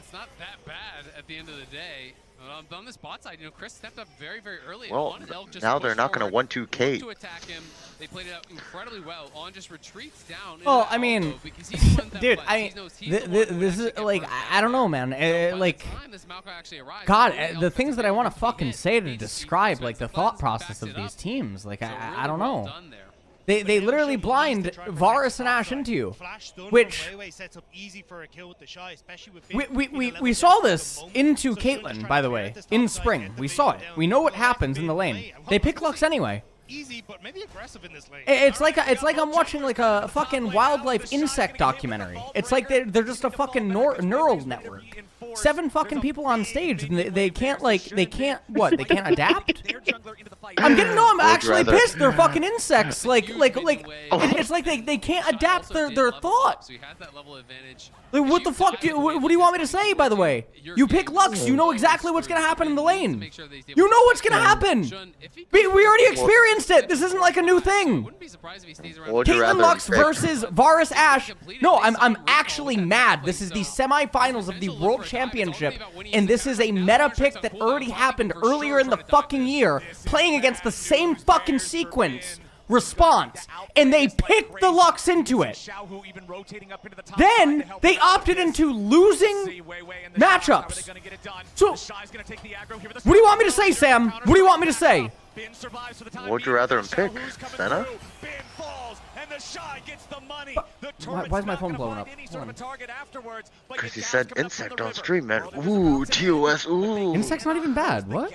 That's not that bad at the end of the day. Um, on this bot side, you know, Chris stepped up very, very early. Well, just now they're not gonna forward, 1-2 look Kate. To attack him, they played it out incredibly well. On just retreats down. into Well, I mean, elbow because he's the one that dude. I He th- th- one who would this is like I I don't know, man. So by the like, time this Maokai actually arrives, God, uh, the things that I want to fucking say to describe like the thought process of these teams. Like I, I don't know. They they literally blind Varus and Ashe into you. Which we, we, we, we saw this into Caitlyn, by the way, in spring. We saw it. We know what happens in the lane. They pick Lux anyway. Easy, but maybe aggressive in this lane. It's like it's like I'm watching like a fucking wildlife insect documentary. It's like they're, they're just a fucking nor- neural network. Seven fucking people on stage, and they, they can't like they can't what they can't adapt. I'm getting no. I'm Would actually rather- pissed. They're fucking insects. Like like like it- oh. it's like they, they can't adapt their their level up, thought. So he has that level advantage. Like, what the fuck? Do you, what, what do you want me to say, by the way? you're pick Lux, you know exactly what's gonna happen in the He needs to lane. make sure that he's able You know what's gonna happen. Jun, if he We, we already experienced it. This isn't like a new thing. Wouldn't be surprised if he stays around Would you Caitlyn Lux versus Varus Ashe. No, I'm I'm actually mad. This is the semifinals of the World Championship, and this is a meta pick that already happened earlier in the fucking year, playing against the same fucking sequence response, and they picked the Lux into it. Then they opted into losing matchups. So, what do you want me to say, Sam? What do you want me to say? Would you rather him pick? Senna? Why- why is my phone blowing up? Because he said insect on stream, man. Ooh, TOS, ooh. Insect's not even bad. What?